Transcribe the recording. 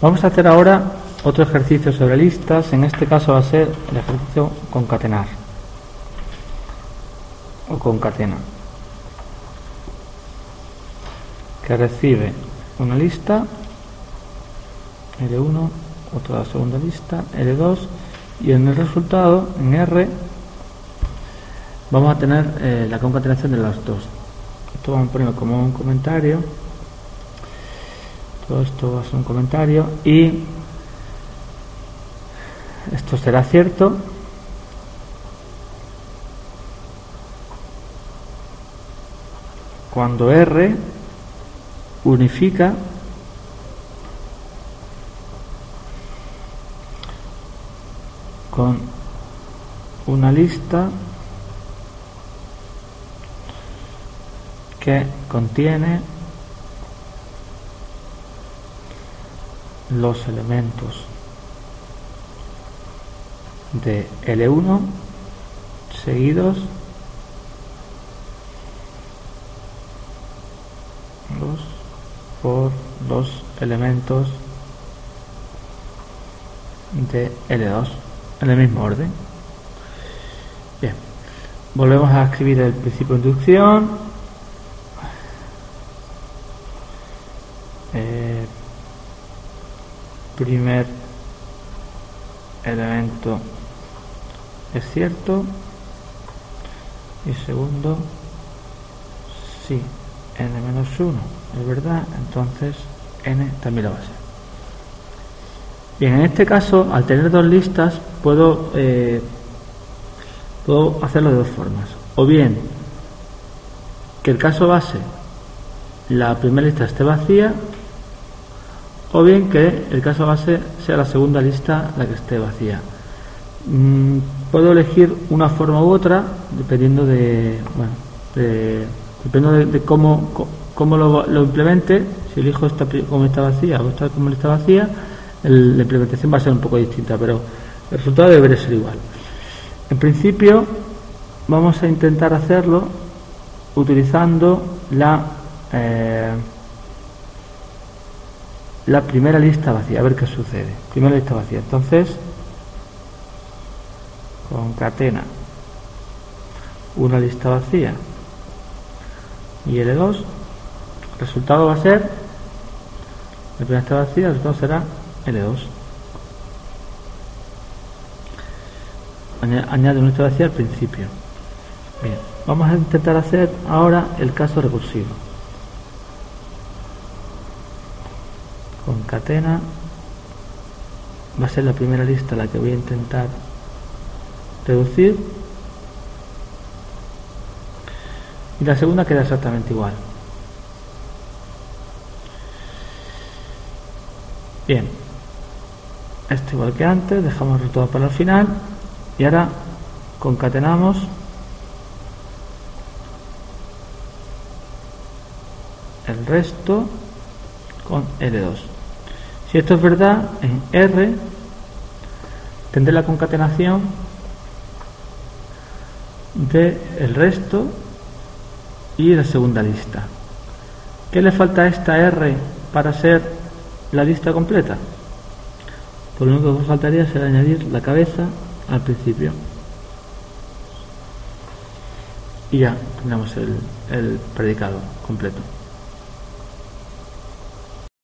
Vamos a hacer ahora otro ejercicio sobre listas. En este caso va a ser el ejercicio concatenar o concatena que recibe una lista L1, otra segunda lista, L2 y en el resultado, en R, vamos a tener eh, la concatenación de las dos. Esto vamos a poner como un comentario. Todo esto ser un comentario y esto será cierto. Cuando R unifica con una lista que contiene los elementos de L1 seguidos por los elementos de L2 en el mismo orden. Bien, volvemos a escribir el principio de inducción. Primer elemento es cierto y segundo sí n-1 es verdad entonces n también lo va a ser. Bien en este caso al tener dos listas puedo eh, puedo hacerlo de dos formas. O bien que el caso base la primera lista esté vacía o bien que el caso base sea la segunda lista la que esté vacía. Mm, puedo elegir una forma u otra dependiendo de, bueno, de, de, cómo, cómo lo, implemente. Si elijo esta como está vacía o esta como está vacía, la implementación va a ser un poco distinta, pero el resultado debería ser igual. En principio, vamos a intentar hacerlo utilizando la eh, la primera lista vacía, a ver qué sucede. Primera lista vacía. Entonces, concatena una lista vacía y L2. El resultado va a ser, la primera lista vacía, el resultado será L2. Añade una lista vacía al principio. Bien, vamos a intentar hacer ahora el caso recursivo. Concatena va a ser la primera lista la que voy a intentar reducir. Y la segunda queda exactamente igual. Bien. Esto igual que antes dejamos todo para el final. Y ahora concatenamos. El resto con L2 si esto es verdad, en R tendré la concatenación del el resto y la segunda lista. ¿Qué le falta a esta R para ser la lista completa? Pues lo único que faltaría será añadir la cabeza al principio. Y ya tenemos el, el predicado completo.